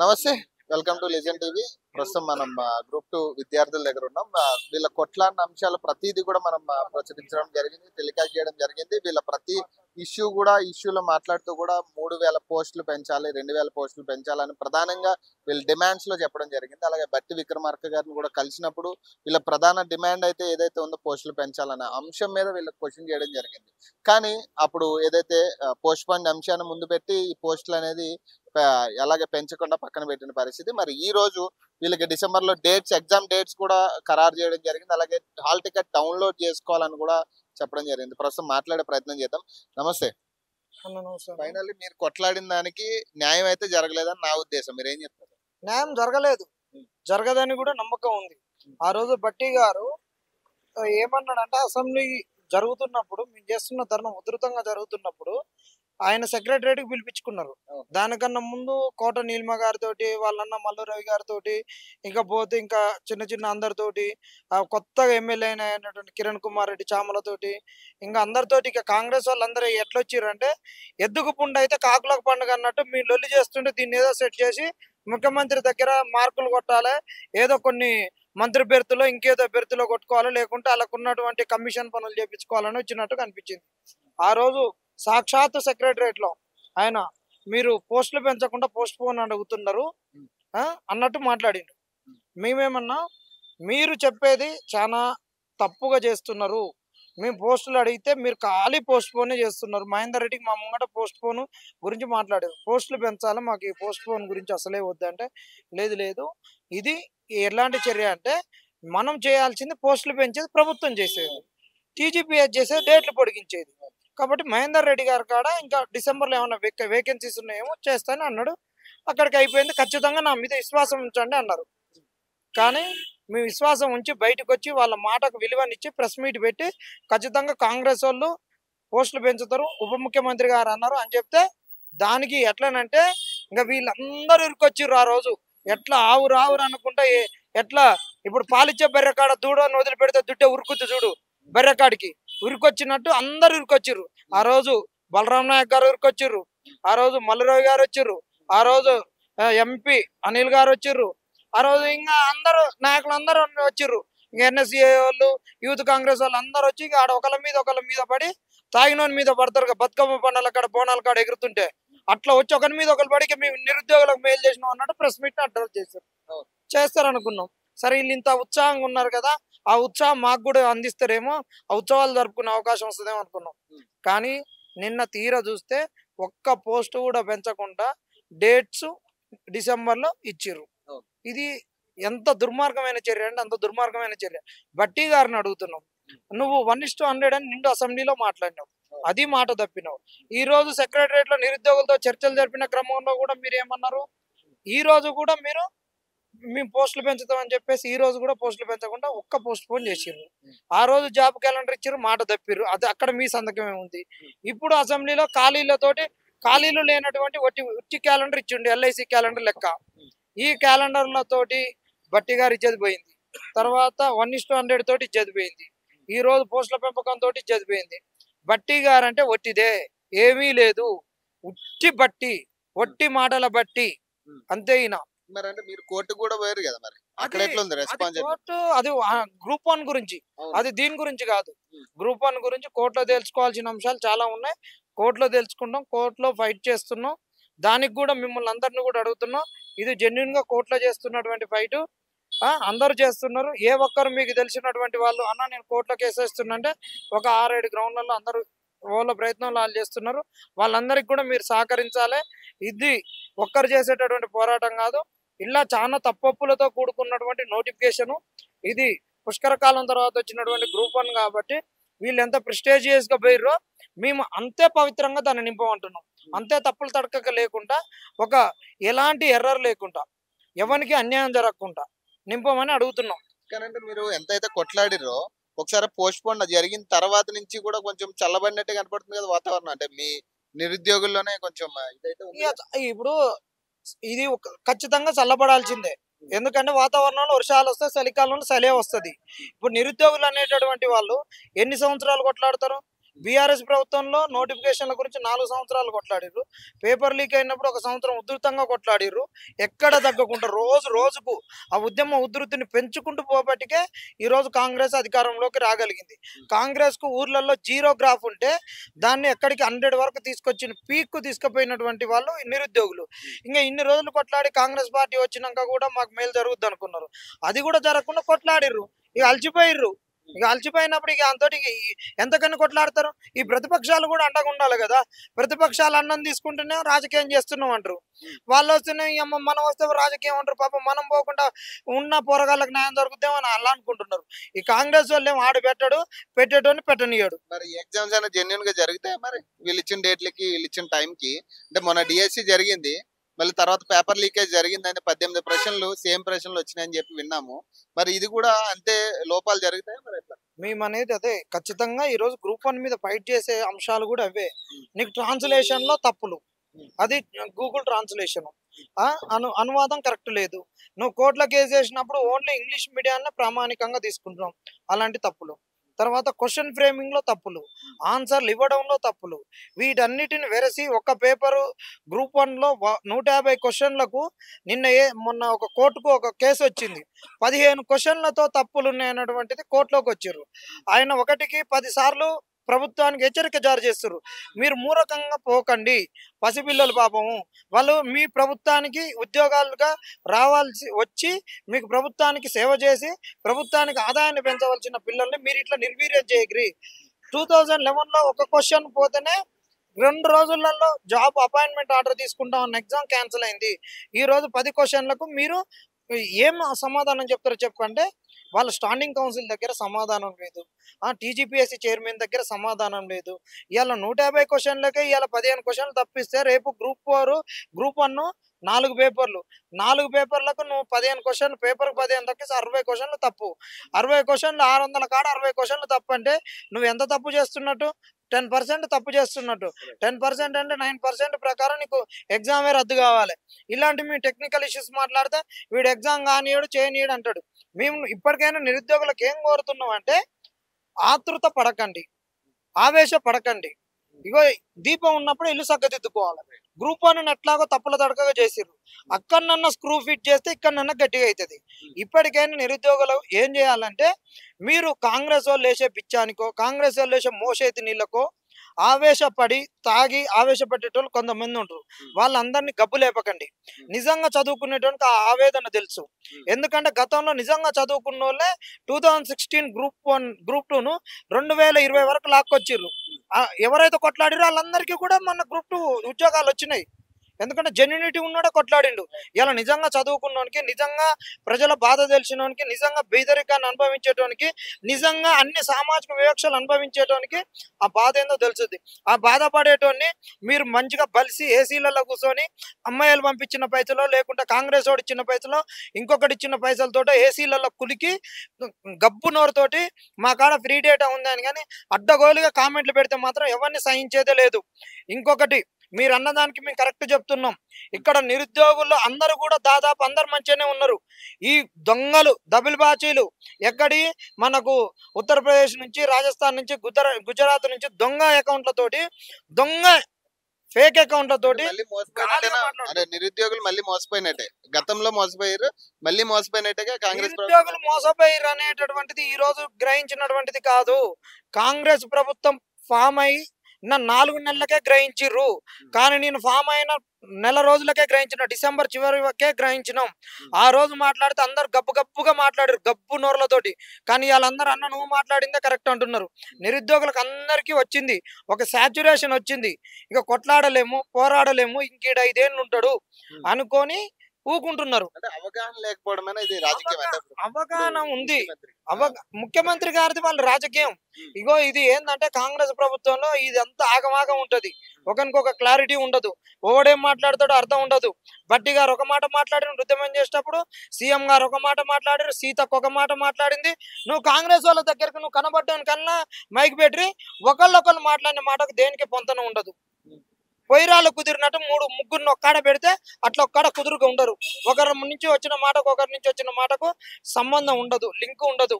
నమస్తే welcome to legend TV. ప్రస్తుతం మనం గ్రూప్ టూ విద్యార్థుల దగ్గర ఉన్నాం. వీళ్ళ కొట్లాడిన అంశాలు ప్రతిదీ కూడా మనం ప్రచురించడం జరిగింది టెలికాస్ట్ చేయడం జరిగింది. వీళ్ళ ప్రతి ఇష్యూ కూడా ఇష్యూలో మాట్లాడుతూ కూడా మూడు వేల పోస్టులు పెంచాలి రెండు వేల పోస్టులు పెంచాలని ప్రధానంగా వీళ్ళ డిమాండ్స్లో చెప్పడం జరిగింది. అలాగే బట్టి విక్రమార్క గారిని కూడా కలిసినప్పుడు వీళ్ళ ప్రధాన డిమాండ్ అయితే ఏదైతే ఉందో పోస్టులు పెంచాలనే అంశం మీద వీళ్ళకి క్వశ్చన్ చేయడం జరిగింది. కానీ అప్పుడు ఏదైతే పోస్ట్ పోన్ అంశాన్ని ముందు పెట్టి ఈ పోస్టులు అనేది ఆ, అలాగే పెంచకుండా పక్కన పెట్టిన పరిస్థితి. మరి ఈ రోజు వీళ్ళకి డిసెంబర్లో డేట్స్ ఎగ్జామ్ డేట్స్ కూడా ఖరారు చేయడం జరిగింది. అలాగే హాల్ టికెట్ డౌన్లోడ్ చేసుకోవాలని కూడా చెప్పడం జరిగింది. ప్రస్తుతం మాట్లాడే ప్రయత్నం చేద్దాం. నమస్తే. ఫైనల్లీ మీరు కొట్లాడిన దానికి న్యాయం అయితే జరగలేదని నా ఉద్దేశం. మీరు ఏం చెప్తారు? న్యాయం జరగలేదు. జరగదని కూడా నమ్మకం ఉంది. ఆ రోజు బట్టి గారు ఏమన్నాడంటే అసెంబ్లీ జరుగుతున్నప్పుడు మేము చేస్తున్న ధర్నం ఉధృతంగా జరుగుతున్నప్పుడు ఆయన సెక్రటరేట్కి పిలిపించుకున్నారు. దానికన్నా ముందు కోట నీలిమ గారితో వాళ్ళన్న మల్లు రవి గారితో ఇంకా పోతే ఇంకా చిన్న చిన్న అందరితోటి ఆ కొత్తగా ఎమ్మెల్యే అయినటువంటి కిరణ్ కుమార్ రెడ్డి చామలతోటి ఇంకా అందరితోటి ఇక కాంగ్రెస్ వాళ్ళందరూ ఎట్లొచ్చిర్రంటే ఎద్దుకు పుండు అయితే కాకులకు పండుగ అన్నట్టు మీ లొల్లి చేస్తుంటే దీన్ని ఏదో సెట్ చేసి ముఖ్యమంత్రి దగ్గర మార్కులు కొట్టాలి ఏదో కొన్ని మంత్రి బెర్తులో ఇంకేదో బెర్తులో కొట్టుకోవాలి లేకుంటే వాళ్ళకు ఉన్నటువంటి కమిషన్ పనులు చేపించుకోవాలని వచ్చినట్టు కనిపించింది ఆ రోజు సాక్షాత్ సెక్రటరేట్లో ఆయన మీరు పోస్టులు పెంచకుండా పోస్ట్ పోన్ అడుగుతున్నారు. ఆ, అన్నట్టు మాట్లాడిండు. మేమేమన్నా మీరు చెప్పేది చాలా తప్పుగా చేస్తున్నారు. మేము పోస్టులు అడిగితే మీరు ఖాళీ పోస్ట్ పోనే చేస్తున్నారు. మహేందర్ రెడ్డికి మా ముంగట పోస్ట్ పోను గురించి మాట్లాడారు. పోస్టులు పెంచాలి మాకు ఈ పోస్ట్ పోన్ గురించి అసలే వద్దంటే లేదు లేదు. ఇది ఎలాంటి చర్య అంటే మనం చేయాల్సింది పోస్టులు పెంచేది ప్రభుత్వం చేసేది. టీజీపీఎస్ చేసేది డేట్లు పొడిగించేది. కాబట్టి మహేందర్ రెడ్డి గారు కాడ ఇంకా డిసెంబర్లో ఏమైనా వేకెన్సీస్ ఉన్నాయేమో చేస్తాయని అన్నాడు. అక్కడికి అయిపోయింది. ఖచ్చితంగా నా మీద విశ్వాసం ఉంచండి అన్నారు. కానీ మీ విశ్వాసం ఉంచి బయటకు వచ్చి వాళ్ళ మాటకు విలువనిచ్చి ప్రెస్ మీట్ పెట్టి ఖచ్చితంగా కాంగ్రెస్ వాళ్ళు పోస్టులు పెంచుతారు. ఉప ముఖ్యమంత్రి గారు అన్నారు అని చెప్తే దానికి ఎట్లనంటే ఇంకా వీళ్ళందరూ ఇరుకొచ్చిర్రు ఆ రోజు. ఎట్లా ఆవు రావు అనుకుంటా ఎట్లా ఇప్పుడు పాలిచ్చే బెర్రకాడ దూడని వదిలిపెడితే దుడ్డ ఉరుకుద్ది చూడు బెర్రకాడికి ఉరికొచ్చినట్టు అందరు ఉరికొచ్చిర్రు. ఆ రోజు బలరాం నాయక్ గారు ఉరికొచ్చిర్రు. ఆ రోజు మల్లురావు గారు వచ్చిర్రు. ఆ రోజు ఎంపీ అనిల్ గారు వచ్చిర్రు. ఆ రోజు ఇంకా అందరూ నాయకులు అందరూ వచ్చిర్రు. ఇంకా ఎన్ఎస్సీఏ వాళ్ళు యూత్ కాంగ్రెస్ వాళ్ళు అందరూ వచ్చి ఇంకా ఆడ ఒకళ్ళ మీద ఒకళ్ళ మీద పడి తాగినోని మీద పడతారు బతుకమ్మ పండుగల కాడ బోనాల కాడ ఎగురుతుంటే. అట్లా వచ్చి ఒకరి మీద ఒకరి పడికి మేము నిరుద్యోగులకు మేలు చేసినాం అన్నట్టు ప్రెస్ మీట్ అడ్రస్ చేశారు. అవును. సరే వీళ్ళు ఇంత ఉత్సాహంగా ఉన్నారు కదా ఆ ఉత్సాహం మాకు కూడా అందిస్తారేమో ఆ ఉత్సవాలు జరుపుకునే అవకాశం వస్తుందేమో అనుకున్నాం. కానీ నిన్న తీర చూస్తే ఒక్క పోస్ట్ కూడా పెంచకుండా డేట్స్ డిసెంబర్లో ఇచ్చిర్రు. ఇది ఎంత దుర్మార్గమైన చర్య అంటే అంత దుర్మార్గమైన చర్య. బట్టి గారిని అడుగుతున్నాం. నువ్వు వన్ ఇస్ హండ్రెడ్ అని నిండు అసెంబ్లీలో మాట్లాడినావు. అది మాట తప్పినావు. ఈ రోజు సెక్రటరియట్లో నిరుద్యోగులతో చర్చలు జరిపిన క్రమంలో కూడా మీరు ఏమన్నారు? ఈ రోజు కూడా మీరు మేము పోస్టులు పెంచుతామని చెప్పేసి ఈ రోజు కూడా పోస్టులు పెంచకుండా ఒక్క పోస్ట్ పోన్ చేసిర్రు. ఆ రోజు జాబ్ క్యాలెండర్ ఇచ్చారు మాట తప్పిర్రు. అది అక్కడ మీ సంతకమే ఉంది ఇప్పుడు అసెంబ్లీలో ఖాళీలతోటి ఖాళీలు లేనటువంటి ఒట్టి ఉట్టి క్యాలెండర్ ఇచ్చిండు ఎల్ఐసి క్యాలెండర్ లెక్క. ఈ క్యాలెండర్లతోటి బట్టి గారు ఇచ్చేది పోయింది. తర్వాత వన్ ఇస్ హండ్రెడ్ తోటి ఇచ్చేది పోయింది. ఈ రోజు పోస్టుల పెంపకం తోటి ఇచ్చేది పోయింది. బట్టి గారు అంటే ఒట్టిదే ఏమీ లేదు. ఉట్టి బట్టి ఒట్టి మాటల బట్టి అంతే ఈయన. మరి అంటే మీరు కోర్టుకు కూడా పోయారు కదా మరి. అక్కడ అది- ఎట్లా ఉంది అది రెస్పాన్స్ కోర్టు అది గ్రూప్ వన్ గురించి. అది దీని గురించి కాదు. గ్రూప్ వన్ గురించి కోర్టులో తెలుసుకోవాల్సిన అంశాలు చాలా ఉన్నాయి. కోర్టులో తెలుసుకుంటాం కోర్టులో ఫైట్ చేస్తున్నాం. దానికి కూడా మిమ్మల్ని అందరిని కూడా అడుగుతున్నాం. ఇది జెన్యున్గా కోర్టులో చేస్తున్నటువంటి ఫైట్ అందరూ చేస్తున్నారు. ఏ ఒక్కరు మీకు తెలిసినటువంటి వాళ్ళు అన్న నేను కోర్టులో కేసు అంటే ఒక ఆరేడు గ్రౌండ్లలో అందరూ వాళ్ళ ప్రయత్నంలో వాళ్ళు చేస్తున్నారు. వాళ్ళందరికీ కూడా మీరు సహకరించాలి. ఇది ఒక్కరు చేసేటటువంటి పోరాటం కాదు. ఇలా చాలా తప్పప్పులతో కూడుకున్నటువంటి నోటిఫికేషన్ ఇది పుష్కర కాలం తర్వాత వచ్చినటువంటి గ్రూప్ వన్ కాబట్టి వీళ్ళు ఎంత ప్రిస్టేజియస్గా పోయిర్రో మేము అంతే పవిత్రంగా దాన్ని నింపమంటున్నాం. అంతే తప్పులు తడకక లేకుండా ఒక ఎలాంటి ఎర్రర్ లేకుండా ఎవరికి అన్యాయం జరగకుండా నింపమని అడుగుతున్నాం. కానీ మీరు ఎంతైతే కొట్లాడిరో ఒకసారి పోస్ట్ పోన్ జరిగిన తర్వాత నుంచి కూడా కొంచెం చల్లబడినట్టే కనపడుతుంది కదా వాతావరణం. అంటే మీ నిరుద్యోగుల్లోనే కొంచెం ఇదైతే ఇప్పుడు ఇది ఒక- ఖచ్చితంగా చల్లబడాల్సిందే. ఎందుకంటే వాతావరణంలో వర్షాలు వస్తే చలికాలంలో చలే వస్తది. ఇప్పుడు నిరుద్యోగులు అనేటటువంటి వాళ్ళు ఎన్ని సంవత్సరాలు కొట్లాడతారు? బీఆర్ఎస్ ప్రభుత్వంలో నోటిఫికేషన్ల గురించి నాలుగు సంవత్సరాలు కొట్లాడిర్రు. పేపర్ లీక్ అయినప్పుడు ఒక సంవత్సరం ఉధృతంగా కొట్లాడిర్రు. ఎక్కడ తగ్గకుండా రోజు రోజుకు ఆ ఉద్యమ ఉధృతిని పెంచుకుంటూ పోబట్టికే ఈ రోజు కాంగ్రెస్ అధికారంలోకి రాగలిగింది. కాంగ్రెస్కు ఊర్లలో జీరో గ్రాఫ్ ఉంటే దాన్ని ఎక్కడికి హండ్రెడ్ వరకు తీసుకొచ్చిన పీక్కు తీసుకుపోయినటువంటి వాళ్ళు నిరుద్యోగులు. ఇంకా ఇన్ని రోజులు కొట్లాడి కాంగ్రెస్ పార్టీ వచ్చినాక కూడా మాకు మేలు జరుగుద్ది అనుకున్నారు అది కూడా జరగకుండా కొట్లాడిర్రు. ఇక అలసిపోయిర్రు. ఇక అలసిపోయినప్పుడు ఇక అంతటి ఎంతకన్నా కొట్లాడతారు? ఈ ప్రతిపక్షాలు కూడా అండగా ఉండాలి కదా. ప్రతిపక్షాలు అన్నం తీసుకుంటేనే రాజకీయం చేస్తున్నాం అంటారు. వాళ్ళు వస్తున్నాయి మనం వస్తే రాజకీయం అంటారు. పాపం మనం పోకుండా ఉన్న పోరగాళ్ళకి న్యాయం దొరుకుతామని అలా అనుకుంటున్నారు. ఈ కాంగ్రెస్ వాళ్ళు ఏం ఆడు పెట్టాడు పెట్టేటోని పెట్టనియాడు. మరి ఎగ్జామ్స్ అయినా జెన్యున్గా జరిగితే మరి వీళ్ళు ఇచ్చిన డేట్లకి వీళ్ళు ఇచ్చిన టైంకి కి అంటే మొన్న డిఎస్సి జరిగింది. మళ్ళీ తర్వాత పేపర్ లీకేజ్ జరిగిందని పద్దెనిమిది ప్రశ్నలు సేమ్ ప్రశ్నలు వచ్చినాయని చెప్పి విన్నాము. మరి ఇది కూడా అంతే లోపాలు జరుగుతాయి మరి ఎట్లా? మేము అనేది అదే ఖచ్చితంగా ఈ రోజు గ్రూప్ వన్ మీద ఫైట్ చేసే అంశాలు కూడా అవే. నీకు ట్రాన్స్లేషన్లో తప్పులు అది గూగుల్ ట్రాన్స్లేషన్. అను అనువాదం కరెక్ట్ లేదు. నువ్వు కోర్టులో కేసు వేసినప్పుడు ఓన్లీ ఇంగ్లీష్ మీడియాన్ని ప్రామాణికంగా తీసుకుంటున్నాం. అలాంటి తప్పులు. తర్వాత క్వశ్చన్ ఫ్రేమింగ్లో తప్పులు ఆన్సర్లు ఇవ్వడంలో తప్పులు. వీటన్నిటిని వెరసి ఒక పేపరు గ్రూప్ వన్లో నూట యాభై క్వశ్చన్లకు నిన్న ఏ మొన్న ఒక కోర్టుకు ఒక కేసు వచ్చింది. పదిహేను క్వశ్చన్లతో తప్పులు ఉన్నాయన్నటువంటిది కోర్టులోకి వచ్చారు ఆయన ఒకటికి పది సార్లు ప్రభుత్వానికి హెచ్చరిక జారీ చేస్తారు మీరు మూరకంగా పోకండి. పసిపిల్లలు పాపము. వాళ్ళు మీ ప్రభుత్వానికి ఉద్యోగాలుగా రావాల్సి వచ్చి మీకు ప్రభుత్వానికి సేవ చేసి ప్రభుత్వానికి ఆదాయాన్ని పెంచవలసిన పిల్లల్ని మీరు ఇట్లా నిర్వీర్యం చేయగిరి టూ థౌజండ్ లెవెన్లో ఒక క్వశ్చన్ పోతేనే రెండు రోజులలో జాబ్ అపాయింట్మెంట్ ఆర్డర్ తీసుకుంటాం అన్న ఎగ్జామ్ క్యాన్సిల్ అయింది. ఈ రోజు పది క్వశ్చన్లకు మీరు ఏం సమాధానం చెప్తారో చెప్పంటే వాళ్ళ స్టాండింగ్ కౌన్సిల్ దగ్గర సమాధానం లేదు. ఆ టీజీపీఎస్సీ చైర్మన్ దగ్గర సమాధానం లేదు. ఇవాళ నూట యాభై క్వశ్చన్లకే ఇవాళ పదిహేను క్వశ్చన్లు తప్పిస్తే రేపు గ్రూప్ ఫోర్ గ్రూప్ వన్ నాలుగు పేపర్లు నాలుగు పేపర్లకు నువ్వు పదిహేను క్వశ్చన్లు పేపర్కి పదిహేను తప్పిస్తే అరవై క్వశ్చన్లు తప్పు. అరవై క్వశ్చన్లు ఆరు వందల కాడ అరవై క్వశ్చన్లు తప్పు అంటే నువ్వు ఎంత తప్పు చేస్తున్నట్టు? టెన్ పర్సెంట్ తప్పు చేస్తున్నట్టు. టెన్ పర్సెంట్ అంటే నైన్ పర్సెంట్ ప్రకారం నీకు ఎగ్జామే రద్దు కావాలి. ఇలాంటి మీ టెక్నికల్ ఇష్యూస్ మాట్లాడితే వీడు ఎగ్జామ్ కానియడు చేయనీయడు అంటాడు. మేము ఇప్పటికైనా నిరుద్యోగులకు ఏం కోరుతున్నాం అంటే ఆతృత పడకండి. ఆవేశ పడకండి ఇగో దీపం ఉన్నప్పుడు ఇల్లు సగ్గదిద్దుకోవాలి గ్రూప్ వన్ ఎట్లాగో తప్పుల తడకగా చేసిర్రు. అక్కడనన్నా స్క్రూ ఫిట్ చేస్తే ఇక్కడనన్నా గట్టిగా అవుతుంది ఇప్పటికైనా నిరుద్యోగులు ఏం చేయాలంటే మీరు కాంగ్రెస్ వాళ్ళు వేసే పిచ్చానికో కాంగ్రెస్ వాళ్ళు వేసే మోసేతి నీళ్ళకో ఆవేశపడి తాగి ఆవేశపడేటోళ్ళు కొంతమంది ఉంటారు వాళ్ళందరినీ గబ్బు లేపకండి. నిజంగా చదువుకునేటోనికి ఆ ఆవేదన తెలుసు. ఎందుకంటే గతంలో నిజంగా చదువుకున్న వాళ్ళే two thousand sixteen group one group టూను రెండు వేల ఇరవై వరకు లాక్కొచ్చిర్రు. ఎవరైతే కొట్లాడిరో వాళ్ళందరికీ కూడా మన గ్రూప్ టూ ఉద్యోగాలు వచ్చినాయి. ఎందుకంటే జెన్యునిటీ ఉన్నాడే కొట్లాడిండు. ఇలా నిజంగా చదువుకున్నోనికి నిజంగా ప్రజల బాధ తెలిసినోనికి నిజంగా బేదరికాన్ని అనుభవించేటోనికి నిజంగా అన్ని సామాజిక వివక్షలు అనుభవించేటోనికి ఆ బాధ ఏందో తెలుసుద్ది. ఆ బాధపడేటోన్ని మీరు మంచిగా బలిసి ఏసీలలో కూర్చొని అమ్మాయిలు పంపించిన పైసలో లేకుంటే కాంగ్రెస్ వాడు ఇచ్చిన పైసలో ఇంకొకటి ఇచ్చిన పైసలతో ఏసీలలో కులికి గబ్బు నోరుతోటి మా కాడ ఫ్రీ డేటా ఉందని కానీ అడ్డగోలుగా కామెంట్లు పెడితే మాత్రం ఎవరిని సహించేదే లేదు. ఇంకొకటి మీరు అన్నదానికి మేము కరెక్ట్ చెప్తున్నాం. ఇక్కడ నిరుద్యోగుల్లో అందరూ కూడా దాదాపు అందరు మంచిగానే ఉన్నారు. ఈ దొంగలు డబుల్ బాచీలు ఎక్కడి మనకు ఉత్తరప్రదేశ్ నుంచి రాజస్థాన్ నుంచి గుజరా గుజరాత్ నుంచి దొంగ అకౌంట్లతోటి దొంగ ఫేక్ మాట్లాడు. అరే నిరుద్యోగులు మళ్ళీ మోసపోయినట్టే. గతంలో మోసపోయారు మళ్ళీ మోసపోయినట్టుగా కాంగ్రెస్ నిరుద్యోగులు మోసపోయారు అనేటటువంటిది ఈ రోజు గ్రహించినటువంటిది కాదు. కాంగ్రెస్ ప్రభుత్వం ఫామ్ అయి నా నాలుగు నెలలకే గ్రహించిర్రు. కానీ నేను ఫామ్ అయిన నెల రోజులకే గ్రహించిన డిసెంబర్ చివరికే గ్రహించినాం. ఆ రోజు మాట్లాడితే అందరు గబ్బు గబ్బుగా మాట్లాడారు గబ్బు నోర్లతోటి. కానీ వాళ్ళందరూ అన్న నువ్వు మాట్లాడిందే కరెక్ట్ అంటున్నారు. నిరుద్యోగులకు అందరికీ వచ్చింది. ఒక సాచురేషన్ వచ్చింది. ఇక కొట్లాడలేము పోరాడలేము ఇంకేడు ఐదేళ్ళు ఉంటాడు అనుకొని ఊకుంటున్నారు. అంటే అవగాహన లేకపోవడమేనా ఇది రాజకీయం అవగాహన ఉంది. ముఖ్యమంత్రి. గారిది వాళ్ళ రాజకీయం. ఇగో ఇది ఏంటంటే కాంగ్రెస్ ప్రభుత్వంలో ఇది అంతా ఆగమాగం ఉంటది. ఒకరికొక క్లారిటీ ఉండదు. ఓడేం మాట్లాడతాడో అర్థం ఉండదు. బట్టి గారు ఒక మాట మాట్లాడిన ఉద్యమం చేసేటప్పుడు సీఎం గారు ఒక మాట మాట్లాడారు సీతకు ఒక మాట మాట్లాడింది. నువ్వు కాంగ్రెస్ వాళ్ళ దగ్గరకు నువ్వు కనబడ్డాను కన్నా మైక్ పెట్టి ఒకళ్ళొకళ్ళు మాట్లాడిన మాటకు దేనికి పొంతన ఉండదు. పొయ్యిరాలు కుదిరినట్టు మూడు ముగ్గురిని ఒక్కడ పెడితే అట్లా ఒక్కడ కుదురుగా ఉండరు. ఒకరి నుంచి వచ్చిన మాటకు ఒకరి నుంచి వచ్చిన మాటకు సంబంధం ఉండదు లింక్ ఉండదు.